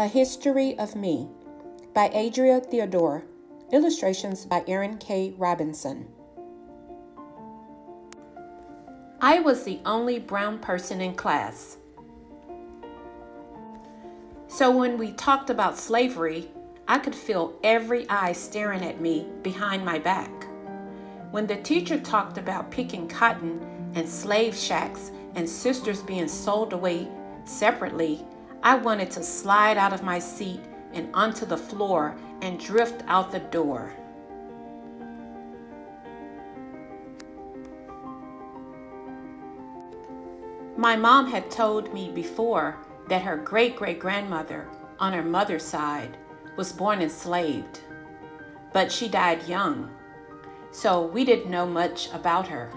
A History of Me by Adria Theodore. Illustrations by Erin K. Robinson. I was the only brown person in class. So when we talked about slavery, I could feel every eye staring at me behind my back. When the teacher talked about picking cotton and slave shacks and sisters being sold away separately, I wanted to slide out of my seat and onto the floor and drift out the door. My mom had told me before that her great great grandmother, on her mother's side, was born enslaved, but she died young, so we didn't know much about her.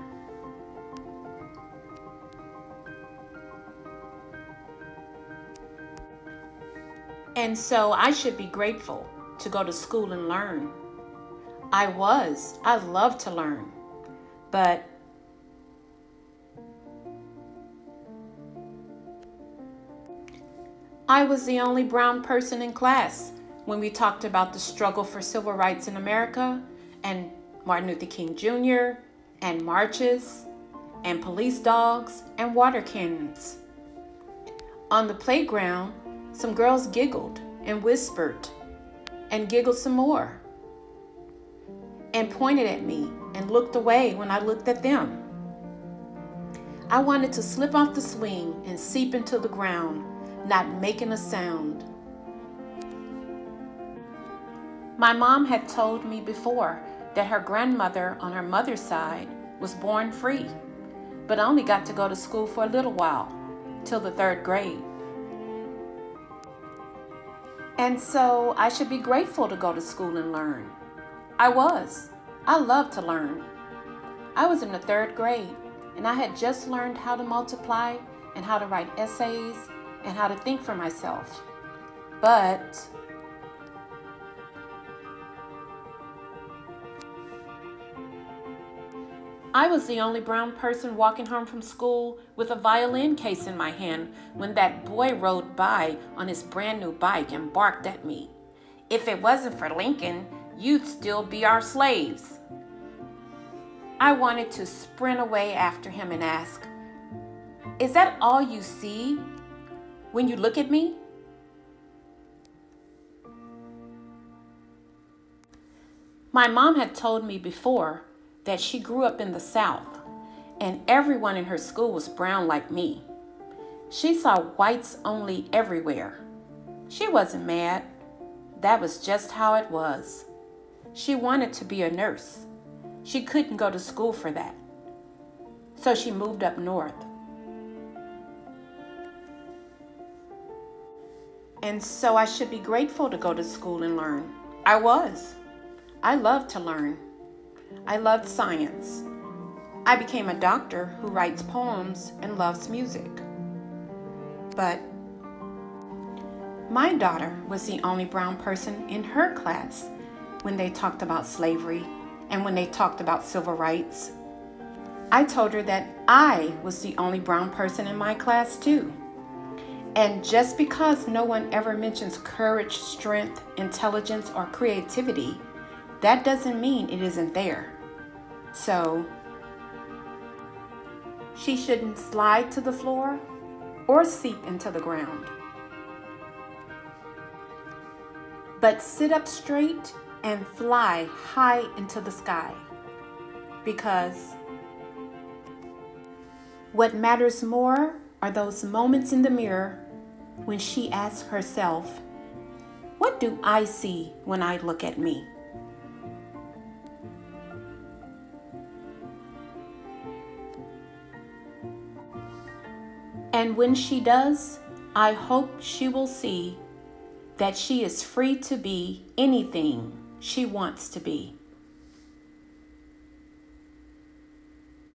And so I should be grateful to go to school and learn. I was. I love to learn. But I was the only brown person in class when we talked about the struggle for civil rights in America and Martin Luther King Jr. and marches and police dogs and water cannons. On the playground, some girls giggled and whispered and giggled some more and pointed at me and looked away when I looked at them. I wanted to slip off the swing and seep into the ground, not making a sound. My mom had told me before that her grandmother on her mother's side was born free, but only got to go to school for a little while, till the third grade. And so I should be grateful to go to school and learn. I was. I loved to learn. I was in the third grade and I had just learned how to multiply and how to write essays and how to think for myself. But I was the only brown person walking home from school with a violin case in my hand when that boy rode by on his brand new bike and barked at me. If it wasn't for Lincoln, you'd still be our slaves. I wanted to sprint away after him and ask, Is that all you see when you look at me? My mom had told me before that she grew up in the South and everyone in her school was brown like me. She saw whites only everywhere. She wasn't mad. That was just how it was. She wanted to be a nurse. She couldn't go to school for that. So she moved up north. And so I should be grateful to go to school and learn. I was. I love to learn. I loved science. I became a doctor who writes poems and loves music. But my daughter was the only brown person in her class when they talked about slavery and when they talked about civil rights. I told her that I was the only brown person in my class, too. And just because no one ever mentions courage, strength, intelligence, or creativity, that doesn't mean it isn't there. So, she shouldn't slide to the floor or seep into the ground. But sit up straight and fly high into the sky. Because what matters more are those moments in the mirror when she asks herself, What do I see when I look at me? And when she does, I hope she will see that she is free to be anything she wants to be.